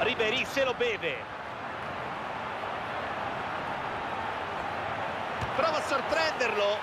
Ribery se lo beve. Prova a sorprenderlo.